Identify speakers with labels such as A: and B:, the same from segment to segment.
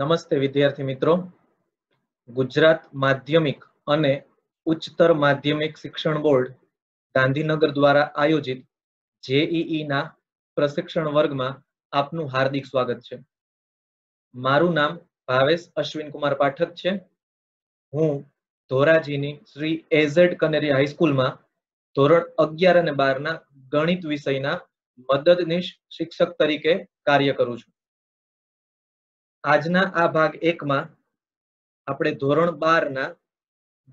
A: નમસ્તે વિદ્યાર્થી મિત્રો ગુજરાત માધ્યમિક અને ઉચ્ચતર માધ્યમિક શિક્ષણ બોર્ડ ગાંધીનગર દ્વારા આયોજિત જેઈઈ ના પ્રશિક્ષણ વર્ગમાં આપનું હાર્દિક સ્વાગત છે મારું નામ ભાવેશ અશ્વિન કુમાર પાઠક છે હું ધોરાજીની શ્રી એઝેડ કનેરી હાઈસ્કૂલમાં ધોરણ અગિયાર અને બારના ગણિત વિષયના મદદનીશ શિક્ષક તરીકે કાર્ય કરું છું આજના આ ભાગ એકમાં આપણે ધોરણ બારના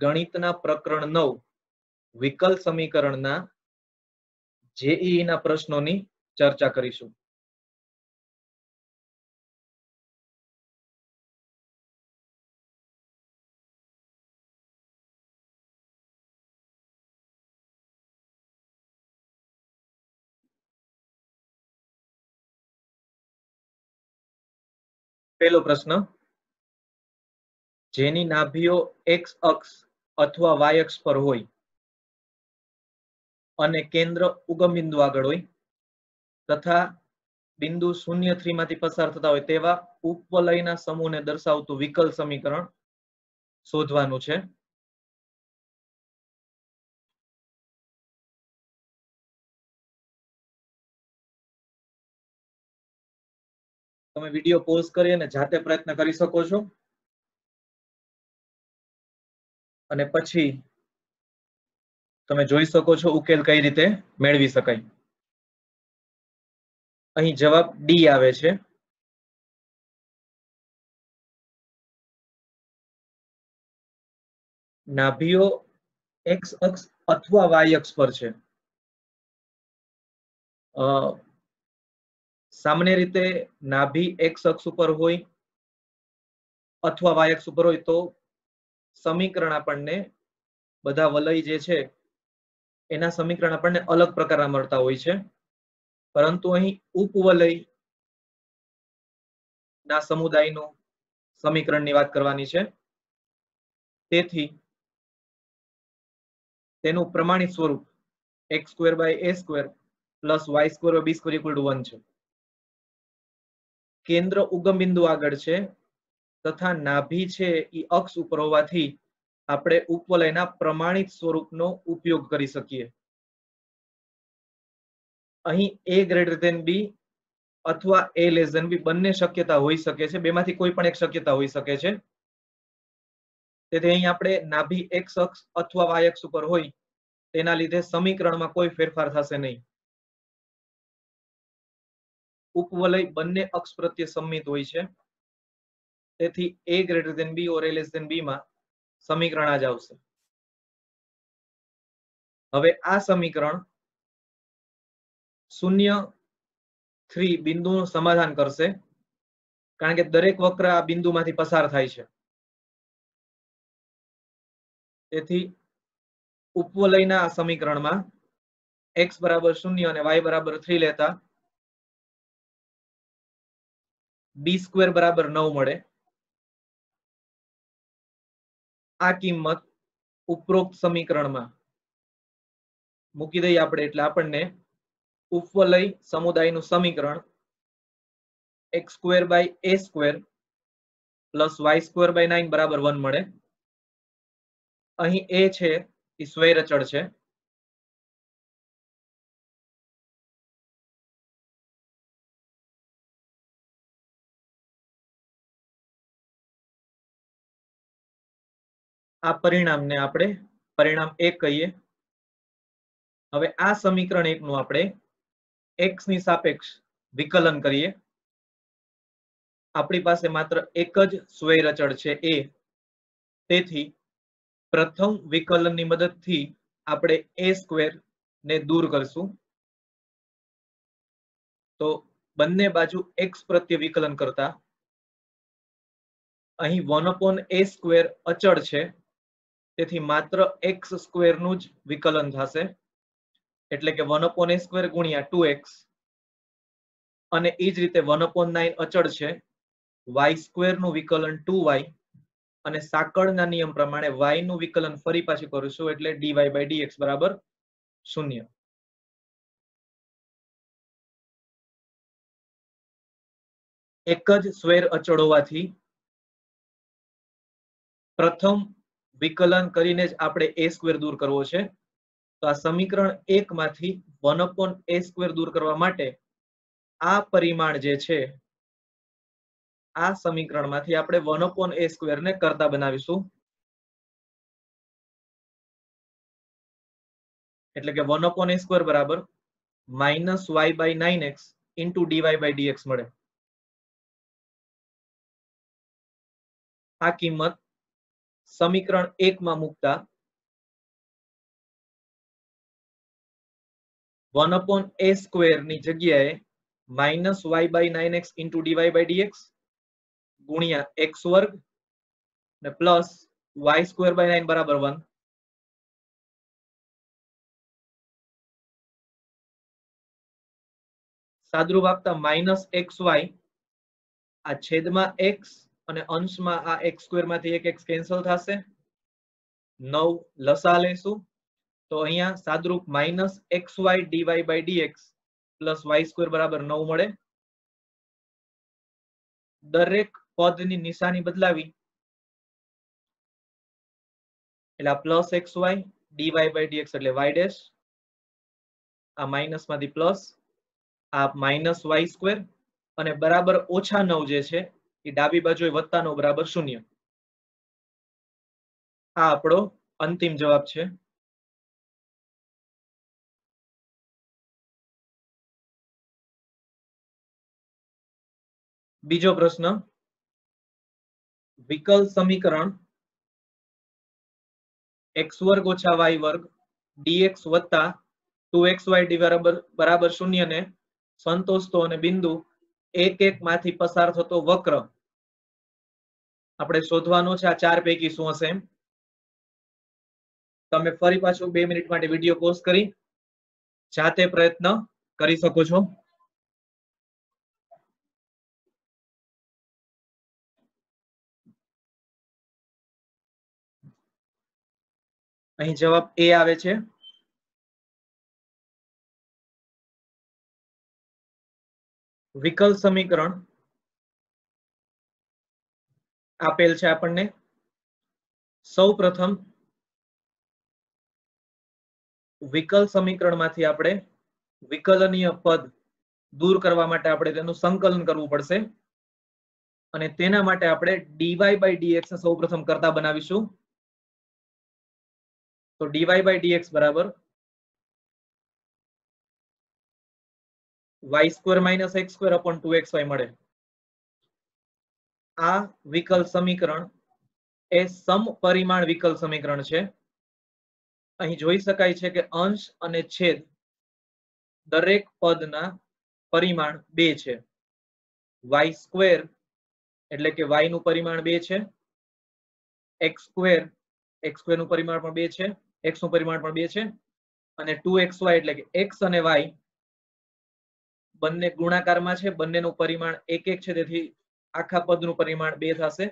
A: ગણિતના પ્રકરણ નવ વિકલ સમીકરણના
B: જેઈના પ્રશ્નોની ચર્ચા કરીશું પહેલો પ્રશ્ન જેની નાભીઓ એક્સ અક્ષ અથવા વાય અક્ષ પર હોય અને કેન્દ્ર
A: ઉગમ બિંદુ આગળ હોય તથા બિંદુ શૂન્ય થ્રી માંથી પસાર થતા
B: હોય તેવા ઉપવલયના સમૂહને દર્શાવતું વિકલ સમીકરણ શોધવાનું છે તમે વિડીયો પોઝ કરી અને જાતે પ્રયત્ન કરી શકો છો અને પછી તમે જોઈ શકો છો ઉકેલ કઈ રીતે મેળવી શકાય અહીં જવાબ ડી આવે છે નાભીઓ એક્સ અક્ષ અથવા વાય અક્ષ પર છે સામાન્ય રીતે નાભી એક અક્ષ ઉપર હોય અથવા વાય અક્ષ ઉપર હોય તો સમીકરણ
A: આપણને બધા વલય જે છે એના સમીકરણ આપણને અલગ પ્રકારના મળતા હોય છે પરંતુ અહીં ઉપવલય
B: ના સમુદાયનું સમીકરણની વાત કરવાની છે તેથી તેનું પ્રમાણિત સ્વરૂપ x square by a square plus y square b square equal to one છે કેન્દ્ર
A: ઉગમ બિંદુ આગળ છે તથા નાભી છે એ અક્ષ ઉપર હોવાથી આપણે ઉપવલયના પ્રમાણિત સ્વરૂપનો ઉપયોગ કરી શકીએ અહીં એ ગ્રેટર ધેન બી અથવા એ લેસ ધેન બી બંને શક્યતા હોઈ શકે છે બેમાંથી કોઈ પણ એક શક્યતા હોઈ શકે છે તેથી અહીં આપણે નાભી એક્સ અક્ષ અથવા વાય અક્ષ ઉપર હોય તેના લીધે સમીકરણમાં કોઈ ફેરફાર થશે
B: નહીં ઉપવલય બંને અક્ષ પ્રત્યે સંમિત હોય છે તેથી a greater than b or a less than માં સમીકરણ આ જ આવશે હવે આ સમીકરણ શૂન્ય થ્રી બિંદુનું સમાધાન કરશે કારણ કે દરેક વક્ર આ બિંદુમાંથી પસાર થાય છે તેથી ઉપવલયના આ સમીકરણમાં x બરાબર શૂન્ય અને y બરાબર થ્રી લેતા બી સ્ક્વેર બરાબર નવ મળે આ
A: કિંમત ઉપરોક્ત સમીકરણમાં મૂકી દઈએ આપણે એટલે આપણને ઉપવલય સમુદાયનું સમીકરણ x square by a square plus y square by nine બરાબર વન મળે
B: અહીં એ છે એ સ્વૈરચળ છે આ પરિણામને આપણે પરિણામ એક કહીએ હવે આ સમીકરણ
A: એકનું આપણે એક્સ ની સાપેક્ષ વિકલન કરીએ આપણી પાસે માત્ર એક જ સ્વય રચડ છે એ તેથી પ્રથમ વિકલનની મદદથી આપણે એ સ્ક્વેર ને દૂર કરશું
B: તો બંને બાજુ એક્સ પ્રત્યે વિકલન કરતા અહીં વન અપોન એ સ્ક્વેર અચળ છે
A: તેથી માત્ર એક્સ સ્ક્વેરનું જ વિકલન થશે એટલે કે વન અપોન એ સ્ક્વેર ગુણ્યા ટુ એક્સ અને એ જ રીતે વન અપોન નાઇન અચળ છે વાય સ્ક્વેરનું વિકલન ટુ વાય અને સાંકળના નિયમ પ્રમાણે
B: y નું વિકલન ફરી પાછું કરીશું એટલે ડીવાય by dx બરાબર શૂન્ય એક જ સ્વેર અચળ હોવાથી પ્રથમ
A: વિકલન કરીને જ આપણે એ સ્ક્વેર દૂર કરવો છે તો આ સમીકરણ એક માંથી વન અપોન એ સ્ક્વેર દૂર કરવા માટે આ પરિમાણ જે છે
B: આ સમીકરણમાંથી આપણે વન અપોન એ સ્ક્વેર ને કરતા બનાવીશું એટલે કે વન અપોન એ સ્ક્વેર બરાબર minus y by nine x into dy by dx મળે આ કિંમત સમીકરણ એકમાં મુકતા
A: વન અપોન એ સ્કવેર ની જગ્યાએ minus y by nine x into dy by dx
B: ગુણ્યા એક્સ વર્ગ ને plus y square by nine બરાબર વન સાદરૂપ આપતા માઇનસ એક્સ વાય
A: આ છેદમાં એક્સ અને અંશમાં આ એક્સ સ્ક્વેર માંથી એક એક્સ કેન્સલ થશે નવ લસા લેશું તો અહીંયા સાદરૂપ minus x y dy
B: by dx plus y square બરાબર નવ મળે દરેક પદની નિશાની બદલાવી
A: એટલે આ plus x y dy by dx એટલે વાય ડેશ આ માઇનસ માંથી પ્લસ આ માઇનસ વાય સ્ક્વેર અને બરાબર ઓછા નવ
B: જે છે એ ડાબી બાજુ વત્તાનો બરાબર શૂન્ય આ આપણો અંતિમ જવાબ છે બીજો પ્રશ્ન વિકલ સમીકરણ
A: એક્સ વર્ગ ઓછા વાય વર્ગ ડીએક્સ વત્તા ટુ એક્સ વાય ડી બરાબર બરાબર શૂન્ય ને સંતોષતો અને બિંદુ એક એક માંથી પસાર થતો વક્ર આપણે શોધવાનું છે આ ચાર પૈકી શું હશે એમ
B: તમે ફરી પાછું બે મિનિટ માટે વિડીયો પોઝ કરી જાતે પ્રયત્ન કરી શકો છો અહીં જવાબ એ આવે છે વિકલ સમીકરણ આપેલ છે આપણને સૌ પ્રથમ
A: વિકલ સમીકરણમાંથી આપણે વિકલનીય પદ દૂર કરવા માટે આપણે તેનું સંકલન કરવું પડશે અને તેના માટે આપણે ડીવાય બાય ડીએક્સ ને સૌ પ્રથમ કરતા બનાવીશું
B: તો ડીવાય બાય ડીએક્સ બરાબર y square minus x square upon two x y મળે
A: આ વિકલ સમીકરણ એ સમપરિમાણ વિકલ સમીકરણ છે અહીં જોઈ શકાય છે કે અંશ અને છેદ દરેક પદના પરિમાણ બે છે વાય સ્ક્વેર એટલે કે વાય નું પરિમાણ બે છે એક્સ સ્ક્વેર એક્સ સ્ક્વેર નું પરિમાણ પણ બે છે એક્સ નું પરિમાણ પણ બે છે અને ટુ એક્સ વાય એટલે કે એક્સ અને વાય બંને ગુણાકારમાં છે બંનેનું પરિમાણ એક એક છે તેથી આખા પદ નું પરિમાણ બે થશે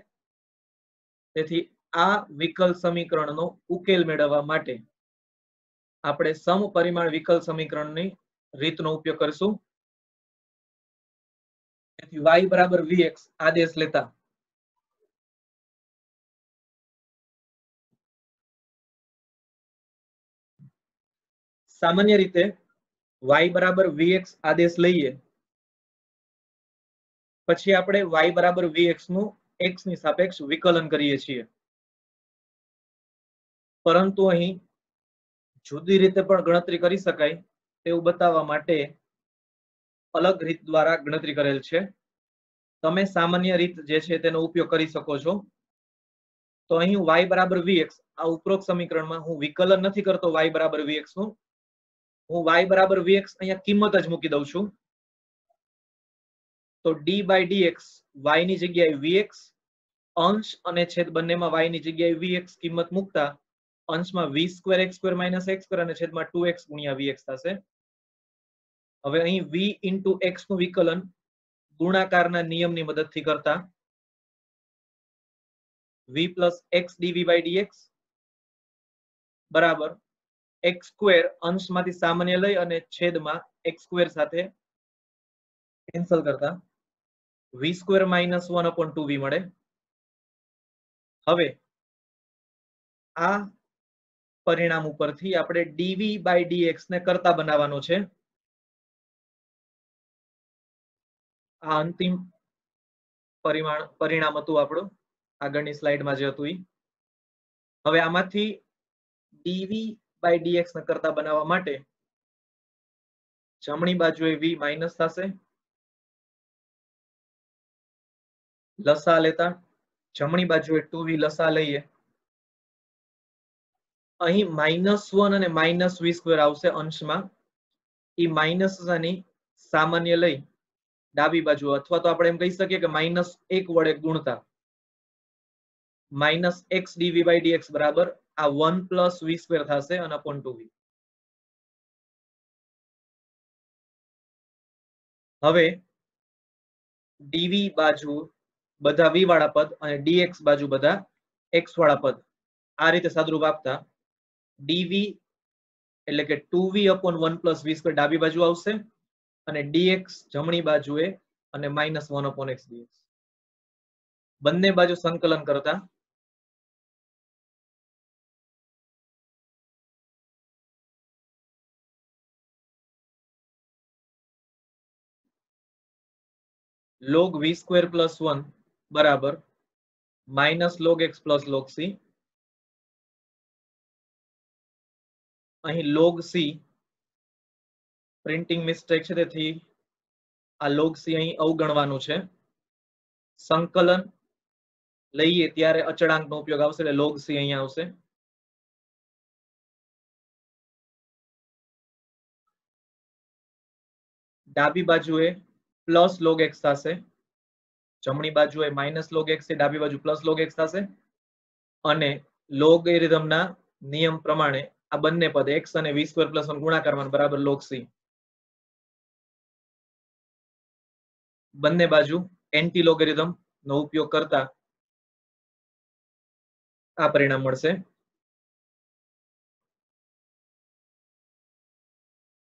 A: તેથી આ વિકલ સમીકરણ નો ઉકેલ મેળવવા માટે આપણે સમપરિમાણ વિકલ સમીકરણની
B: રીતનો ઉપયોગ કરીશું તેથી y બરાબર vx આદેશ લેતા સામાન્ય રીતે y બરાબર vx આદેશ લઈએ પછી આપણે
A: વાય બરાબર વીએક્સ નું એક્સ ની સાપેક્ષ વિકલન કરીએ છીએ પરંતુ અહીં જુદી રીતે પણ ગણતરી કરી શકાય તેવું બતાવવા માટે અલગ રીત દ્વારા ગણતરી કરેલ છે તમે સામાન્ય રીત જે છે તેનો ઉપયોગ કરી શકો છો તો અહીં વાય બરાબર વીએક્સ આ ઉપરોક્ત સમીકરણમાં હું વિકલન નથી કરતો વાય બરાબર વીએક્સ નું હું વાય બરાબર વીએક્સ અહીંયા કિંમત જ મૂકી દઉં છું तो d/dx y ની જગ્યાએ vx અંશ અને છેદ બનેમાં y ની જગ્યાએ vx કિંમત મુકતા અંશમાં v^2 x^2 - x^2 અને છેદમાં 2x * vx થશે હવે અહીં v * x નું વિકલન ગુણાકારના નિયમની મદદથી કરતા v + x dv/dx બરાબર x^2 અંશમાંથી સામાન્ય લઈ અને છેદમાં
B: x^2 સાથે કેન્સલ કરતા v square minus one upon two v મળે હવે
A: આ પરિણામ ઉપરથી આપણે ડીવી બાય ડીએક્સ ને કરતા બનાવવાનો છે
B: આ અંતિમ પરિમાણ પરિણામ હતું આપણો આગળની સ્લાઇડમાં જે હતું એ હવે આમાંથી ડીવી બાય ડીએક્સ ને કરતા બનાવવા માટે જમણી બાજુએ વી માઇનસ થશે લસા લેતા જમણી બાજુએ ટુ વી લસા લઈએ
A: અહીં માઇનસ વન અને માઇનસ વી સ્ક્વેર આવશે અંશમાં એ માઇનસ સામાન્ય લઈ ડાબી બાજુ અથવા તો આપણે એમ કહી શકીએ કે માઇનસ એક વડે ગુણતા minus x dv by dx બરાબર
B: આ વન પ્લસ વી સ્ક્વેર થશે અને અપોન ટુ વી હવે ડીવી બાજુ
A: બધા વી વાળા પદ અને dx બાજુ બધા x વાળા પદ આ રીતે સાદરૂપ આપતા dv એટલે કે 2v 1 v સ્ક્વેર ડાબી બાજુ આવશે અને dx જમણી બાજુએ અને -1 x dx
B: બંને બાજુ સંકલન કરતા log v square plus one बराबर minus log x plus log c અહીં log c પ્રિન્ટિંગ મિસ્ટેક હતી આ log c અહીં ઓગણવાનું છે સંકલન લઈએ ત્યારે અચળાંકનો ઉપયોગ આવશે એટલે log c અહીં આવશે ડાબી બાજુએ + log x થશે
A: જમણી બાજુ એ માઇનસ લોગ એક્સ છે ડાબી બાજુ પ્લસ લોગ એક્સ થશે અને લોગ એ નિયમ પ્રમાણે આ બંને પદ એક્સ અને વી સ્ક્વેર પ્લસ વન ગુણાકારમાં બરાબર લોગ સી
B: બંને બાજુ એન્ટી લોગેરિધમ નો ઉપયોગ કરતા આ પરિણામ મળશે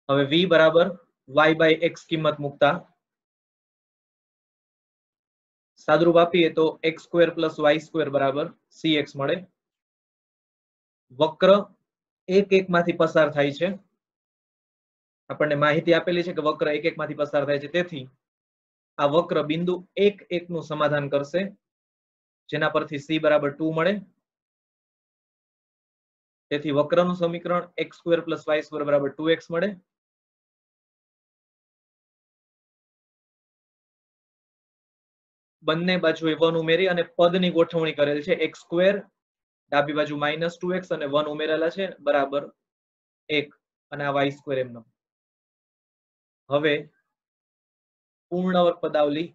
B: હવે v બરાબર y બાય એક્સ કિંમત મૂકતા
A: સાદરૂપ આપીએ તો x square plus y square બરાબર સી એક્સ મળે વક્ર એક એક માંથી પસાર થાય છે આપણને માહિતી આપેલી છે કે વક્ર એક એક માંથી પસાર થાય છે તેથી આ વક્ર બિંદુ એક એક નું સમાધાન કરશે જેના પરથી સી બરાબર ટુ મળે
B: તેથી વક્રનું સમીકરણ x square plus y square બરાબર ટુ એક્સ મળે બંને બાજુ વન ઉમેરી અને પદની ગોઠવણી કરેલ છે એક સ્ક્વેર ડાબી બાજુ માઇનસ
A: ટુ એક્સ અને વન ઉમેરેલા છે બરાબર એક અને આ વાય સ્ક્વેર એમનો હવે પૂર્ણવર્ગ પદાવલી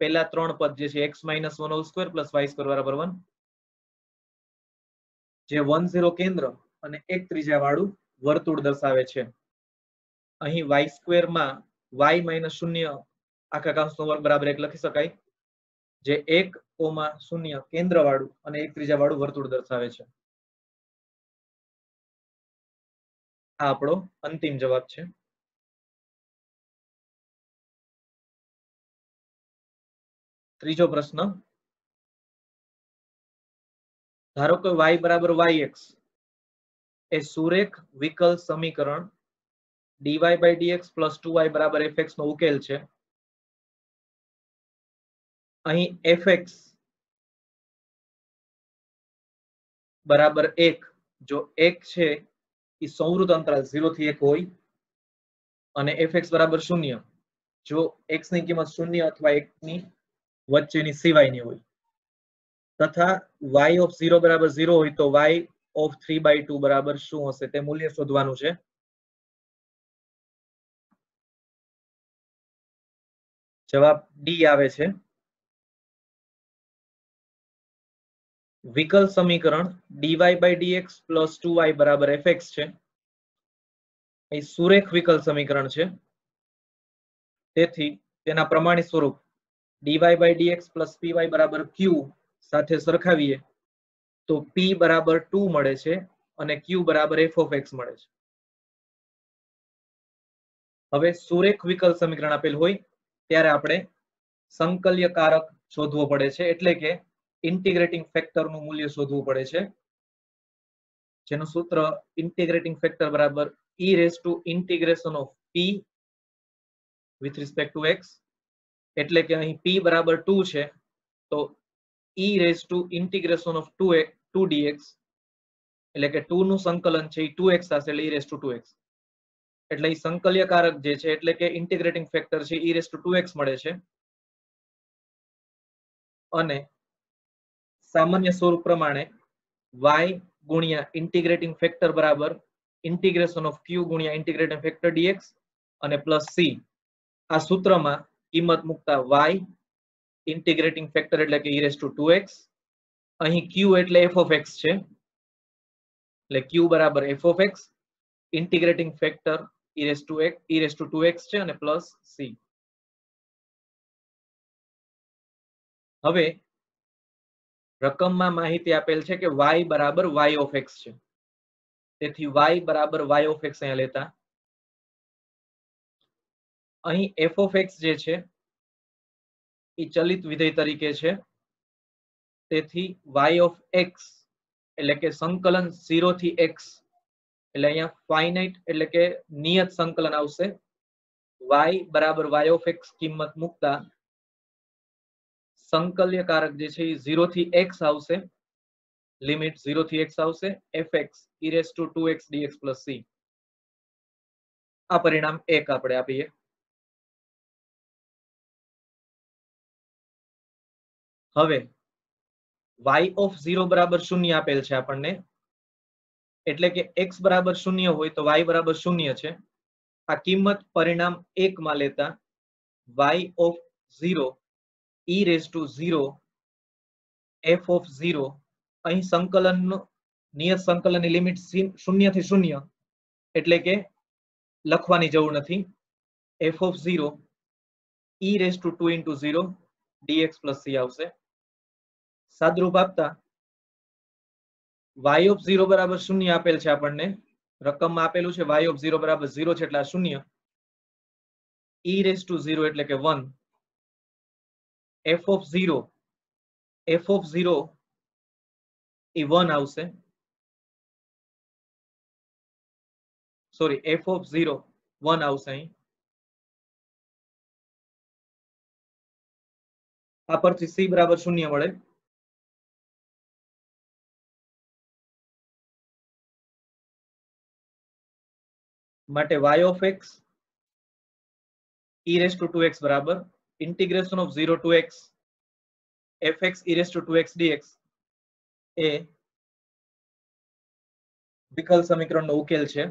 A: પેલા ત્રણ પદ જે છે x minus one whole square plus y square બરાબર વન જે વન ઝીરો કેન્દ્ર અને એક ત્રીજા વાળું વર્તુળ દર્શાવે છે અહીં વાય સ્ક્વેરમાં વાય માઇનસ શૂન્ય આખા કાંસનો વર્ગ બરાબર એક લખી શકાય
B: જે એક કોમા શૂન્ય કેન્દ્ર વાળું અને એક ત્રીજા વાળું વર્તુળ દર્શાવે છે આ આપણો અંતિમ જવાબ છે ત્રીજો પ્રશ્ન ધારો કે વાય બરાબર વાય
A: એક્સ એ સુરેખ વિકલ સમીકરણ dy by
B: dx plus two y બરાબર એફ નો ઉકેલ છે અહીં એફ એક્સ બરાબર એક જો એક છે એ સંવૃત અંતરાલ ઝીરો થી એક હોય
A: અને એફ એક્સ બરાબર શૂન્ય જો એક્સ ની કિંમત શૂન્ય અથવા એક ની વચ્ચેની સિવાયની હોય તથા વાય ઓફ ઝીરો બરાબર ઝીરો હોય તો y
B: of three by two બરાબર શું હશે તે મૂલ્ય શોધવાનું છે જવાબ ડી આવે છે વિકલ સમીકરણ dy by
A: dx plus two y બરાબર એફએક્સ છે અહીં સુરેખ વિકલ સમીકરણ છે તેથી તેના પ્રમાણિત સ્વરૂપ ડીવાય બાય ડીએક્સ પ્લસ પીવાય બરાબર ક્યુ સાથે સરખાવીએ તો પી બરાબર ટુ મળે છે અને ક્યુ બરાબર એફ એક્સ મળે છે હવે સુરેખ વિકલ સમીકરણ આપેલ હોય ત્યારે આપણે સંકલ્યકારક શોધવો પડે છે એટલે કે ઇન્ટિગ્રેટિંગ ફેક્ટરનું મૂલ્ય શોધવું પડે છે જેનું સૂત્ર ઇન્ટિગ્રેટિંગ ફેક્ટર બરાબર e raise to integration of p with respect to x એટલે કે અહીં p બરાબર 2 છે તો e raise to integration of 2 2 dx એટલે કે 2 નું સંકલન છે એ 2x થશે એટલે e રેઝ ટુ 2x એટલે એ સંકલ્યકારક જે છે એટલે કે ઇન્ટિગ્રેટિંગ ફેક્ટર છે e રેઝ ટુ 2x મળે છે અને સામાન્ય સ્વરૂપ પ્રમાણે y ગુણ્યા ઇન્ટિગ્રેટિંગ ફેક્ટર બરાબર ઇન્ટિગ્રેશન ઓફ q ગુણ્યા ઇન્ટિગ્રેટિંગ ફેક્ટર dx અને પ્લસ c આ સૂત્રમાં કિંમત મુકતા y ઇન્ટિગ્રેટિંગ ફેક્ટર એટલે કે e ટુ 2x અહીં q એટલે f of છે
B: એટલે q બરાબર f of integrating factor e to 2x e to 2x છે અને પ્લસ c હવે રકમમાં માહિતી આપેલ છે કે વાય બરાબર વાય ઓફ એક્સ છે તેથી વાય બરાબર વાય ઓફ એક્સ અહીંયા લેતા અહીં એફ ઓફ એક્સ જે છે એ ચલિત વિધેય
A: તરીકે છે તેથી વાય ઓફ એક્સ એટલે કે સંકલન ઝીરો થી એક્સ એટલે અહીંયા ફાઇનાઇટ એટલે કે નિયત સંકલન આવશે વાય બરાબર વાય ઓફ એક્સ કિંમત મૂકતા સંકલ્ય કારક જે છે એ ઝીરો થી એક્સ આવશે લિમિટ ઝીરો થી એક્સ આવશે
B: f x e raise to two x dx plus c આ પરિણામ એક આપણે આપીએ હવે વાય ઓફ ઝીરો બરાબર શૂન્ય આપેલ છે આપણને
A: એટલે કે એક્સ બરાબર શૂન્ય હોય તો વાય બરાબર શૂન્ય છે આ કિંમત પરિણામ એકમાં લેતા y of zero e raised to 0 f of 0 અહીં સંકલન નિયત સંકલનની લિમિટ શૂન્ય થી શૂન્ય એટલે કે લખવાની જરૂર નથી f of 0 e raised to 2 into 0 dx plus c આવશે સાદરૂપ આપતા y of 0 બરાબર શૂન્ય આપેલ છે આપણને રકમ આપેલું છે y of 0 બરાબર 0 છે એટલે શૂન્ય
B: e raised to 0 એટલે કે 1 f of zero f of zero even आउसे sorry f of zero one आउसे ही पर सी बराबर शून्य वे y of x e raise to two x बराबर integration of 0 to x fx e raised to 2x dx એ વિકલ સમીકરણનો ઉકેલ છે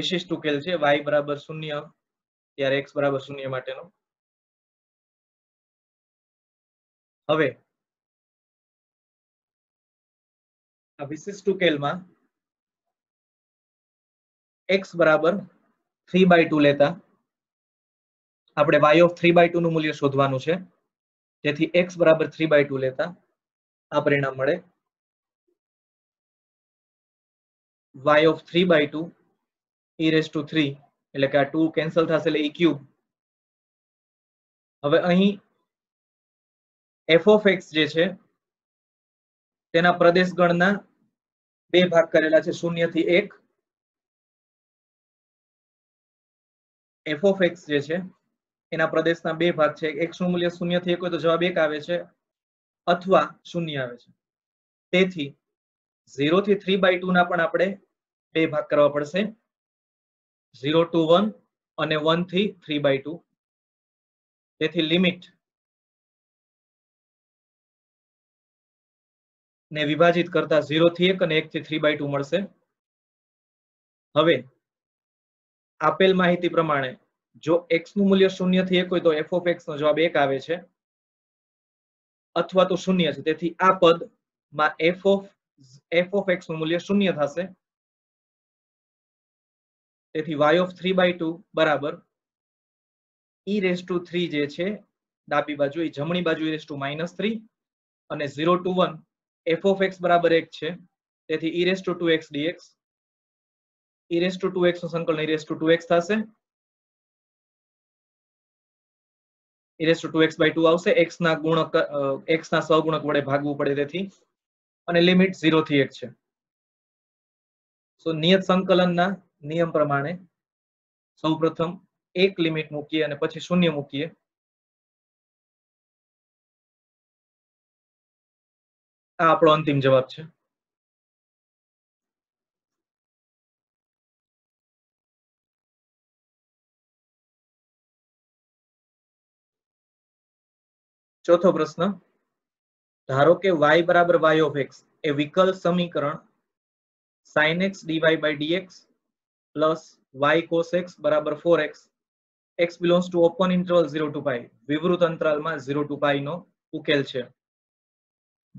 B: વિશિષ્ટ ઉકેલ છે y બરાબર શૂન્ય ત્યારે x બરાબર શૂન્ય માટેનો હવે આ વિશિષ્ટ ઉકેલમાં x બરાબર થ્રી બાય ટુ
A: લેતા આપણે વાય ઓફ થ્રી બાય નું મૂલ્ય શોધવાનું છે જેથી એક્સ બરાબર થ્રી બાય ટુ લેતા આ પરિણામ મળે
B: y of three by two e raise to three એટલે કે આ ટુ કેન્સલ થશે એટલે ઈ e ક્યુબ હવે અહીં એફ ઓફ એક્સ જે છે તેના પ્રદેશ ગણના બે ભાગ કરેલા છે શૂન્ય થી એક
A: એફ ઓફ એક્સ જે છે એના પ્રદેશના બે ભાગ છે એકનું મૂલ્ય શૂન્યથી એક હોય તો જવાબ એક આવે છે અથવા શૂન્ય આવે છે તેથી ઝીરો થી થ્રી બાય ટુ ના પણ આપણે બે ભાગ કરવા પડશે ઝીરો ટુ વન
B: અને વન થી થ્રી બાય ટુ તેથી લિમિટ ને વિભાજિત કરતા ઝીરો થી એક અને એક થી થ્રી બાય ટુ મળશે હવે આપેલ માહિતી
A: પ્રમાણે જો x નું મૂલ્ય શૂન્ય થી એક હોય તો f of x નો જવાબ એક આવે છે અથવા તો શૂન્ય છે તેથી આ પદ માં f of f of નું મૂલ્ય શૂન્ય થશે તેથી y of three by two બરાબર e raised to 3 જે છે ડાબી બાજુ એ જમણી બાજુ e raised to minus 3 અને zero to one f of x બરાબર એક છે તેથી
B: to two x 2x dx e to two x નું સંકલન રેસ ટુ ટુ એક્સ થશે e raised વડે ભાગવું પડે તેથી અને લિમિટ છે સો નિયત સંકલનના નિયમ પ્રમાણે સૌપ્રથમ એક લિમિટ મૂકીએ અને પછી શૂન્ય મૂકીએ આ આપણો અંતિમ જવાબ છે ચોથો પ્રશ્ન ધારો કે વાય બરાબર વાય ઓફ એક્સ એ વિકલ સમીકરણ
A: sine x dy by dx plus y cos x બરાબર four x x belongs to open interval zero to pi વિવૃત અંતરાલમાં ઝીરો ટુ પાઈ નો
B: ઉકેલ છે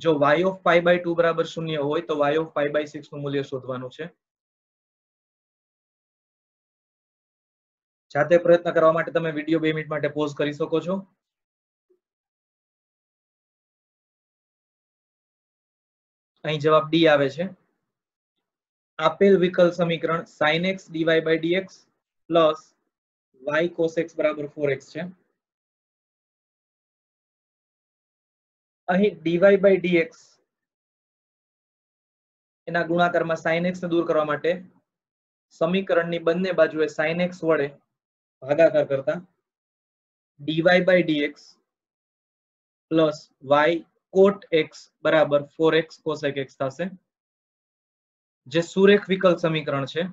B: જો y of pi by two બરાબર શૂન્ય હોય તો y of pi by six નું મૂલ્ય શોધવાનું છે જાતે પ્રયત્ન કરવા માટે તમે વિડીયો બે મિનિટ માટે પોઝ કરી શકો છો અહીં જવાબ ડી આવે છે આપેલ વિકલ સમીકરણ sin x dy by dx plus y cos x બરાબર 4x છે અહીં ડીવાય બાય ડીએક્સ એના
A: ગુણાકારમાં sin x ને દૂર કરવા માટે સમીકરણની બંને બાજુએ sin x વડે ભાગાકાર કરતા dy by dx plus y cot x બરાબર ફોર એક્સ કોસેક એક્સ થશે
B: જે સુરેખ વિકલ સમીકરણ છે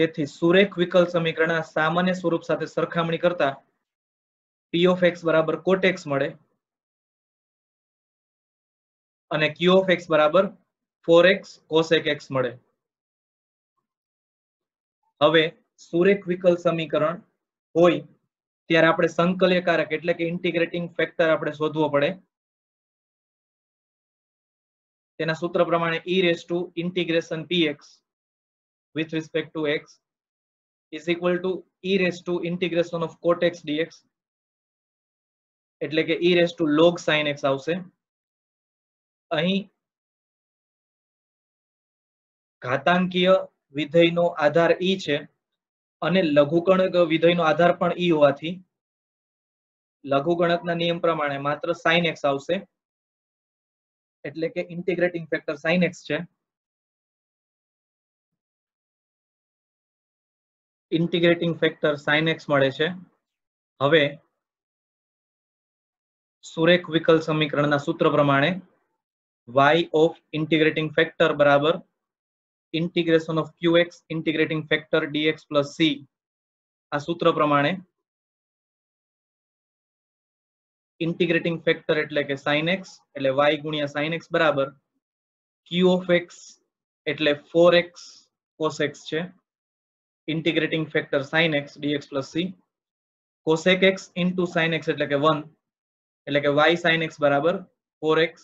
B: તેથી સુરેખ વિકલ
A: સમીકરણના સામાન્ય સ્વરૂપ સાથે સરખામણી કરતા પી ઓફ એક્સ બરાબર કોટેક્સ
B: મળે અને ક્યુ ઓફ એક્સ બરાબર ફોર એક્સ કોસેક એક્સ મળે હવે સુરેખ
A: વિકલ સમીકરણ હોય ત્યારે આપણે સંકલ્યકારક એટલે કે ઇન્ટિગ્રેટિંગ
B: ફેક્ટર આપણે શોધવો પડે તેના સૂત્ર પ્રમાણે e raise to integration px with respect to x is
A: equal to e raise to integration of cot x e dx એટલે
B: કે e raise to log sine x આવશે અહીં ઘાતાંકીય વિધેયનો આધાર ઈ e છે
A: અને લઘુગણક વિધેયનો આધાર પણ ઈ હોવાથી લઘુગણકના નિયમ
B: પ્રમાણે માત્ર સાઇન એક્સ આવશે એટલે કે ઇન્ટિગ્રેટિંગ ફેક્ટર સાઇન એક્સ છે ઇન્ટિગ્રેટિંગ ફેક્ટર સાઇન એક્સ મળે છે હવે
A: સુરેખ વિકલ સમીકરણના સૂત્ર પ્રમાણે વાય ઓફ ઇન્ટિગ્રેટિંગ
B: ફેક્ટર બરાબર integration of qx integrating factor dx plus c આ સૂત્ર પ્રમાણે ઇન્ટિગ્રેટિંગ ફેક્ટર એટલે કે sin x એટલે y ગુણ્યા sin x બરાબર q
A: ઓફ x એટલે 4x cos x છે ઇન્ટિગ્રેટિંગ ફેક્ટર sin x dx plus c cosec x into sin x એટલે કે 1 એટલે કે y sin x બરાબર 4x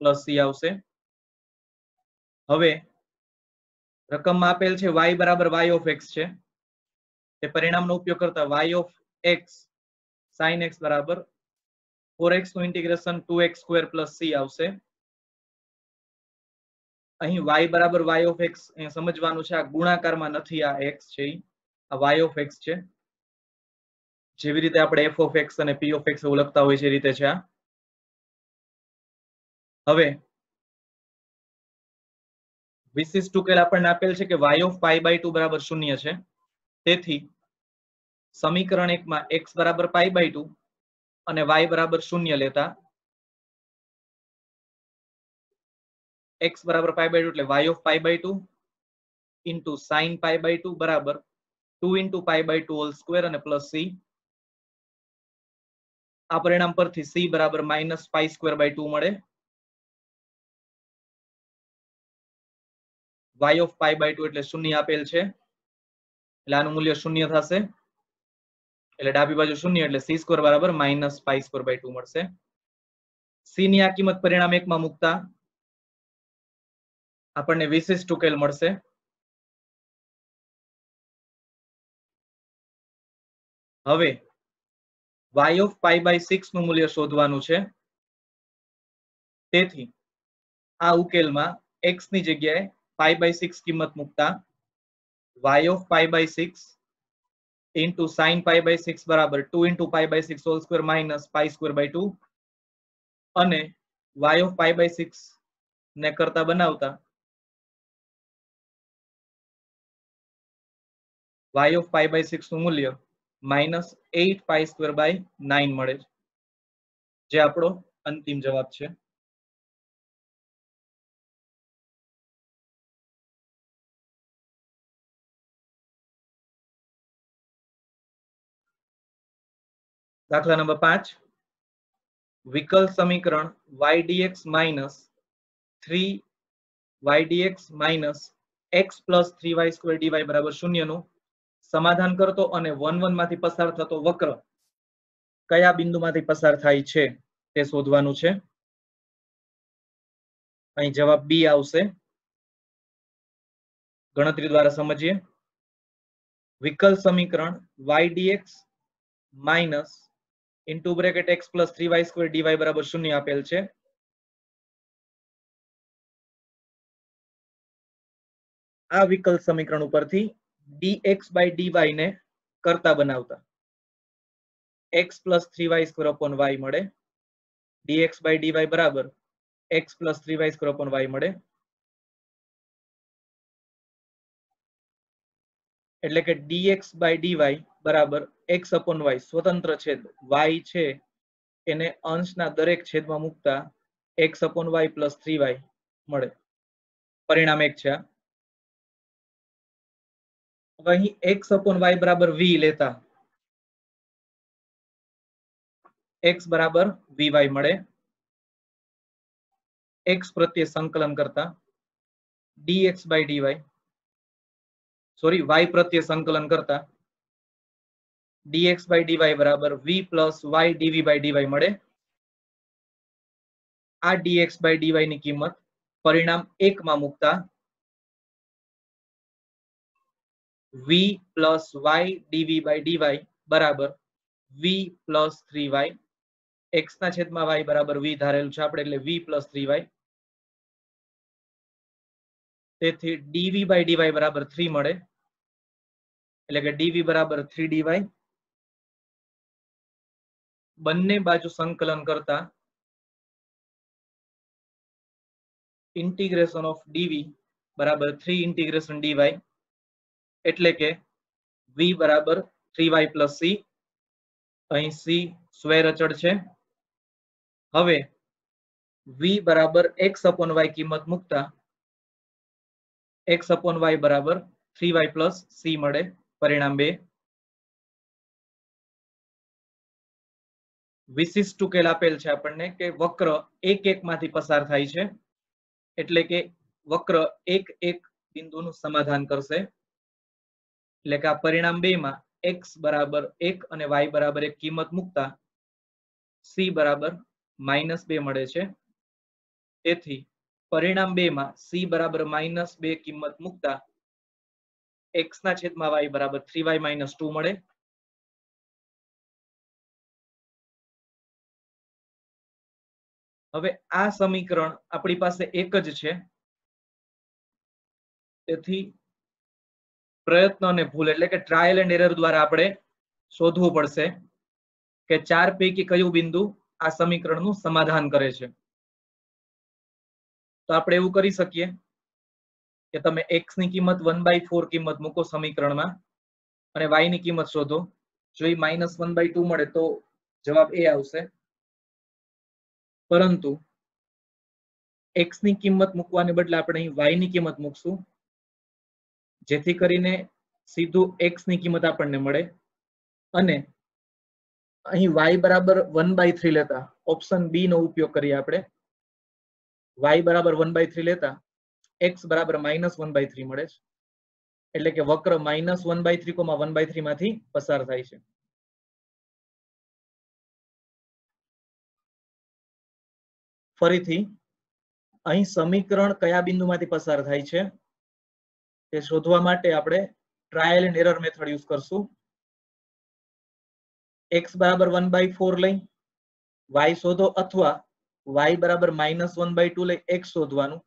A: પ્લસ c આવશે હવે રકમ આપેલ છે y બરાબર y ઓફ x છે તે પરિણામનો ઉપયોગ કરતા y of x sin x બરાબર 4x નું ઇન્ટિગ્રેશન 2x2 c આવશે અહીં y બરાબર y ઓફ x સમજવાનું છે આ ગુણાકારમાં નથી આ x છે
B: આ y ઓફ x છે જેવી રીતે આપણે f ઓફ x અને p ઓફ x એવું લખતા હોય છે એ રીતે છે આ હવે વિશિષ્ટ ઉકેલ આપણને આપેલ છે કે y of pi by two બરાબર શૂન્ય છે તેથી સમીકરણ એકમાં એક્સ બરાબર પાઈ બાય ટુ અને વાય બરાબર શૂન્ય લેતા એક્સ બરાબર પાઈ બાય ટુ એટલે y of pi by two into sine pi by two બરાબર two
A: into pi by two whole square અને પ્લસ સી આ પરિણામ
B: પરથી સી બરાબર minus pi square by two મળે y of pi by two એટલે શૂન્ય આપેલ છે એટલે આનું
A: મૂલ્ય શૂન્ય થશે એટલે ડાબી બાજુ શૂન્ય એટલે સી સ્કોર બરાબર minus pi square by two
B: મળશે સી ની આ કિંમત પરિણામ એકમાં મુકતા આપણને વિશિષ્ટ ઉકેલ મળશે હવે y of pi by six નું મૂલ્ય શોધવાનું છે તેથી આ ઉકેલમાં
A: x ની જગ્યાએ π/6 कीमत मुक्त y of π/6 * sin π/6 = 2 * π/6 whole square - π square
B: / 2 અને y ऑफ π/6 ને કરતા બનાવતા y ऑफ π/6 નું મૂલ્ય -8π^2/9 મળે છે જે આપણો અંતિમ જવાબ છે દાખલા નંબર પાંચ વિકલ સમીકરણ y dx minus three
A: y dx minus x plus three y square dy બરાબર શૂન્યનું સમાધાન કરતો અને વન વન માંથી પસાર થતો વક્ર કયા બિંદુમાંથી પસાર થાય
B: છે તે શોધવાનું છે અહીં જવાબ બી આવશે ગણતરી દ્વારા સમજીએ વિકલ
A: સમીકરણ y dx minus into bracket x plus three
B: y square dy બરાબર શૂન્ય આપેલ છે આ વિકલ સમીકરણ ઉપરથી dx બાય dy
A: ને કરતા બનાવતા x plus three y square upon y મળે
B: dx બાય ડીવાય બરાબર x plus three y square upon y મળે એટલે કે dx
A: બાય ડીવાય બરાબર એક્સ અપોન વાય સ્વતંત્ર છેદ વાય છે એને અંશના દરેક છેદમાં મૂકતા x upon y plus three y મળે
B: પરિણામ એક છે અહીં એક્સ અપોન વાય બરાબર વી લેતા એક્સ બરાબર વી વાય મળે એક્સ પ્રત્યે સંકલન કરતા
A: dx by dy sorry y પ્રત્યે સંકલન કરતા dx by dy बराबर v plus y dv by dy मरे
B: आ dx by dy ની कीमत परिणाम एक માં મૂકતા v plus
A: y dv by dy बराबर v plus 3y x ના છેદમાં y બરાબર v ધારેલું છે આપણે એટલે v plus 3y તેથી dv by dy બરાબર 3 મળે એટલે કે dv
B: બરાબર 3dy બંને બાજુ સંકલન કરતા ઇન્ટિગ્રેશન ઓફ ડીવી બરાબર થ્રી ઇન્ટિગ્રેશન ડીવાય એટલે કે
A: વી બરાબર થ્રી વાય પ્લસ સી અહીં સી સ્વેર અચળ છે હવે વી બરાબર એક્સ અપોન વાય કિંમત મૂકતા
B: એક્સ અપોન વાય બરાબર થ્રી વાય પ્લસ સી મળે પરિણામ બે વિશિષ્ટ ઉકેલ આપેલ છે આપણને કે વક્ર એક એક માંથી પસાર થાય છે એટલે કે
A: વક્ર એક એક બિંદુનું સમાધાન કરશે એટલે કે આ પરિણામ બે માં એક્સ બરાબર એક અને વાય બરાબર એક કિંમત મૂકતા સી બરાબર માઇનસ બે મળે છે તેથી પરિણામ બે માં સી
B: બરાબર માઇનસ બે કિંમત મૂકતા એક્સ ના છેદમાં વાય બરાબર થ્રી વાય માઇનસ ટુ મળે હવે આ સમીકરણ આપણી પાસે એક જ છે તેથી પ્રયત્ન અને ભૂલ એટલે કે ટ્રાયલ
A: એન્ડ એરર દ્વારા આપણે શોધવું પડશે કે ચાર પૈકી કયું બિંદુ આ સમીકરણનું સમાધાન કરે છે તો આપણે એવું કરી શકીએ કે તમે એક્સ ની કિંમત વન બાય ફોર કિંમત મૂકો સમીકરણમાં અને y ની કિંમત શોધો જો એ માઇનસ વન બાય ટુ મળે તો જવાબ એ આવશે પરંતુ x ની કિંમત મૂકવાને બદલે આપણે અહીં y ની કિંમત મૂકશું જેથી કરીને સીધું x ની કિંમત આપણને મળે અને અહીં y બરાબર 1 થ્રી લેતા ઓપ્શન બી નો ઉપયોગ કરીએ આપણે y બરાબર 1 થ્રી લેતા x બરાબર માઇનસ વન બાય થ્રી મળે છે એટલે કે વક્ર માઇનસ વન બાય -1/3, 1/3
B: માંથી પસાર થાય છે ફરીથી અહીં સમીકરણ કયા બિંદુમાંથી
A: પસાર થાય છે તે શોધવા માટે આપણે trial and error method use કરશું એક્સ બરાબર વન બાય ફોર લઈ વાય શોધો અથવા વાય બરાબર માઇનસ વન બાય ટુ લઈ એક્સ શોધવાનું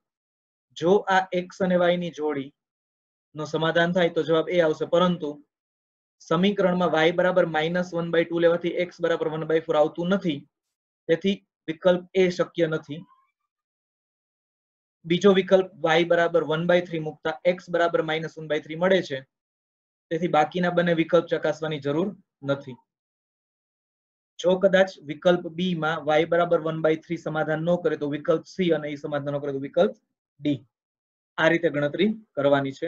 A: જો આ એક્સ અને વાય ની જોડી નો સમાધાન થાય તો જવાબ એ આવશે પરંતુ સમીકરણમાં વાય બરાબર માઇનસ વન બાય ટુ લેવાથી એક્સ બરાબર વન બાય ફોર આવતું નથી તેથી વિકલ્પ એ શક્ય નથી બીજો વિકલ્પ y બરાબર વન બાય થ્રી મૂકતા એક્સ બરાબર માઇનસ વન બાય થ્રી મળે છે તેથી બાકીના બંને વિકલ્પ ચકાસવાની જરૂર નથી જો કદાચ વિકલ્પ બી માં વાય બરાબર વન બાય થ્રી સમાધાન ન કરે તો વિકલ્પ સી અને એ સમાધાન ન કરે તો વિકલ્પ ડી
B: આ રીતે ગણતરી કરવાની છે